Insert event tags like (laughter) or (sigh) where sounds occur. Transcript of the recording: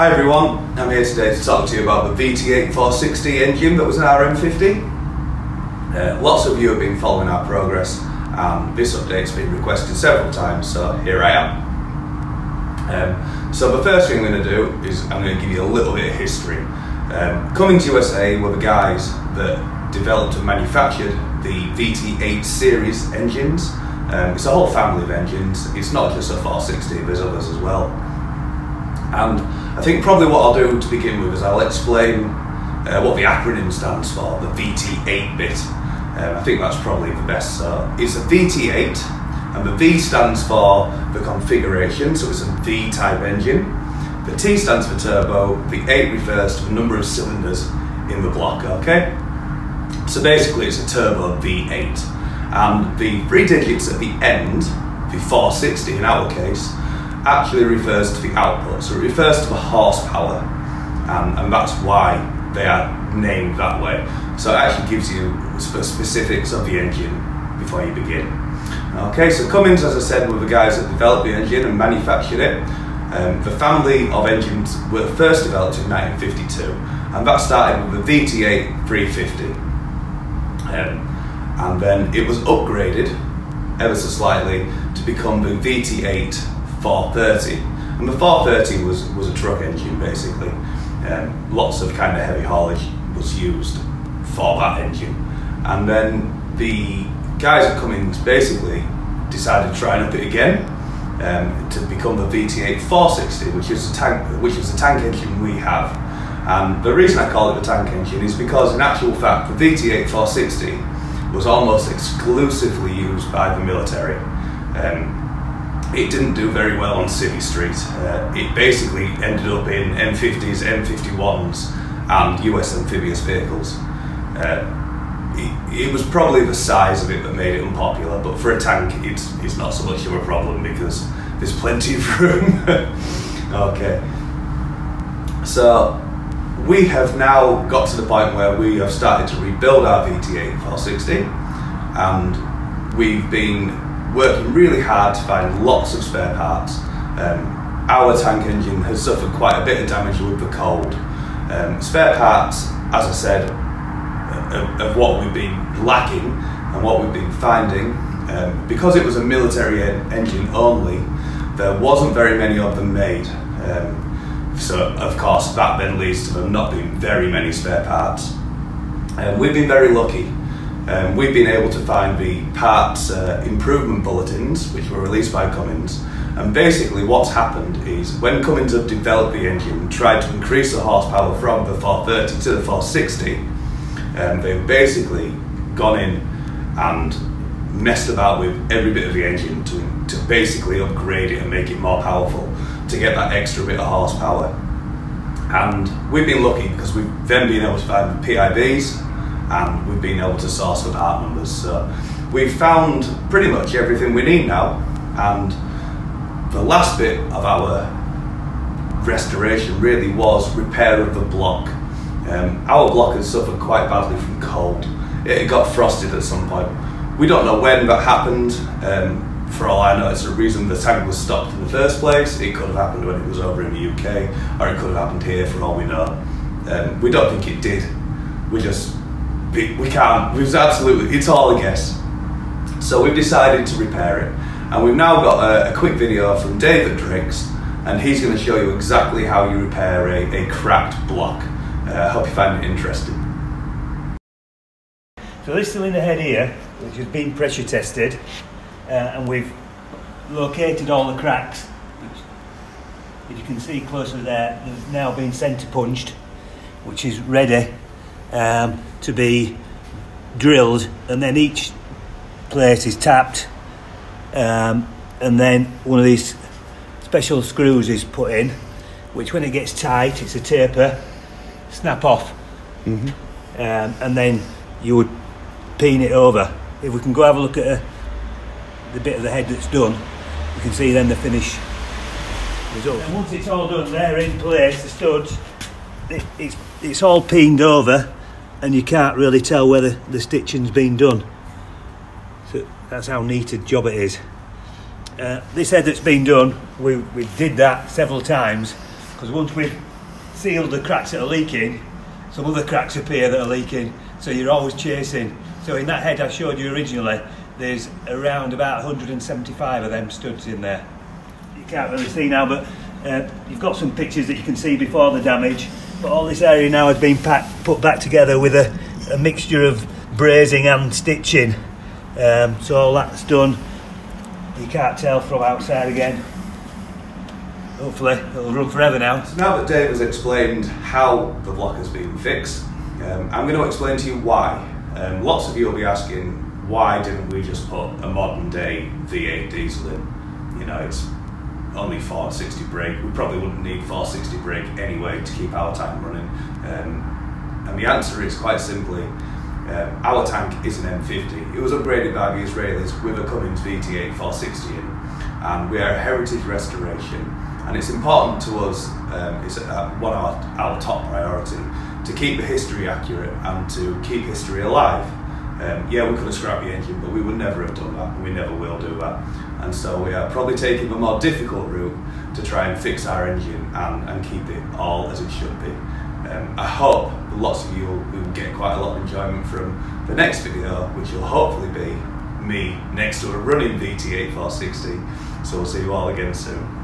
Hi everyone, I'm here today to talk to you about the VT8 460 engine that was an RM50. Uh, lots of you have been following our progress and this update's been requested several times so here I am. Um, so the first thing I'm going to do is I'm going to give you a little bit of history. Um, Cummins USA were the guys that developed and manufactured the VT8 series engines. Um, it's a whole family of engines, it's not just a 460, there's others as well. And I think probably what I'll do to begin with is I'll explain uh, what the acronym stands for, the VT8 bit. Um, I think that's probably the best. So it's a VT8, and the V stands for the configuration, so it's a V type engine. The T stands for turbo, the 8 refers to the number of cylinders in the block, okay? So basically it's a turbo V8. And the three digits at the end, the 460 in our case, actually refers to the output. So it refers to the horsepower, and, and that's why they are named that way. So it actually gives you the specifics of the engine before you begin. Okay, so Cummins, as I said, were the guys that developed the engine and manufactured it. Um, the family of engines were first developed in 1952, and that started with the VT8 350. Um, and then it was upgraded ever so slightly to become the VT8 430. And the 430 was, was a truck engine basically. Um, lots of kind of heavy haulage was used for that engine. And then the guys at Cummins basically decided to try and up it again um, to become the VT8 460, which is a tank, which is the tank engine we have. And the reason I call it the tank engine is because, in actual fact, the VT8 460 was almost exclusively used by the military. Um, it didn't do very well on Civvy Street. Uh, it basically ended up in M50s, M51s, and US amphibious vehicles. Uh, it, it, was probably the size of it that made it unpopular, but for a tank, it's, it's not so much of a problem because there's plenty of room. (laughs) okay. So, we have now got to the point where we have started to rebuild our VT8 460, and we've been working really hard to find lots of spare parts. Um, our tank engine has suffered quite a bit of damage with the cold. Um, spare parts, as I said, of, of, what we've been lacking and what we've been finding, um, because it was a military en engine only, there wasn't very many of them made. Um, so, of course, that then leads to there not being very many spare parts. Um, we've been very lucky um, we've been able to find the parts uh, improvement bulletins, which were released by Cummins. And basically, what's happened is when Cummins have developed the engine, and tried to increase the horsepower from the 430 to the 460, um, they've basically gone in and messed about with every bit of the engine to, to basically upgrade it and make it more powerful to get that extra bit of horsepower. And we've been lucky because we've then been able to find the PIBs, and we've been able to source the part numbers. So we've found pretty much everything we need now, and the last bit of our restoration really was repair of the block. Um, our block has suffered quite badly from cold. It got frosted at some point. We don't know when that happened. Um, for all I know, it's the reason the tank was stopped in the first place. It could have happened when it was over in the UK, or it could have happened here for all we know. Um, we don't think it did. We just we can't. We've absolutely, it's all a guess. So we've decided to repair it. And we've now got a, a quick video from David Driggs, and he's going to show you exactly how you repair a, a cracked block. Uh, I uh, hope you find it interesting. So this cylinder head here, which has been pressure tested, uh, and we've located all the cracks, which, you can see closer there, has now been centre punched, which is ready um, to be drilled, and then each place is tapped, um, and then one of these special screws is put in, which when it gets tight, it's a taper, snap off, mm-hmm. um, and then you would peen it over. If we can go have a look at a, the bit of the head that's done, you can see then the finish result. And once it's all done, they're in place, the studs, it, it's, it's all peened over and you can't really tell whether the stitching's been done. So that's how neat a job it is. Uh, this head that's been done, we, we did that several times because once we've sealed the cracks that are leaking, some other cracks appear that are leaking, so you're always chasing. So in that head I showed you originally, there's around about 175 of them studs in there. You can't really see now, but uh, you've got some pictures that you can see before the damage. But all this area now has been packed, put back together with a, a mixture of brazing and stitching. Um, so all that's done. You can't tell from outside again. Hopefully it'll run forever now. So now that Dave has explained how the block has been fixed, um, I'm going to explain to you why. Um, lots of you will be asking, why didn't we just put a modern day V8 diesel in? You know, it's only 460 brake. We probably wouldn't need 460 brake anyway to keep our tank running. Um, and the answer is quite simply, um, our tank is an M50. It was upgraded by the Israelis with a Cummins VT8 460 in, and we are a heritage restoration and it's important to us, um, it's uh, one of our, our, top priority, to keep the history accurate and to keep history alive. Um, yeah, we could have scrapped the engine, but we would never have done that, and we never will do that. And so we are probably taking the more difficult route to try and fix our engine and, and keep it all as it should be. Um, I hope lots of you will, will get quite a lot of enjoyment from the next video, which will hopefully be me next to a running VT8 460. So we'll see you all again soon.